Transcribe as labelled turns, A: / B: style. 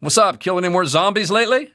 A: What's up? Killing any more zombies lately?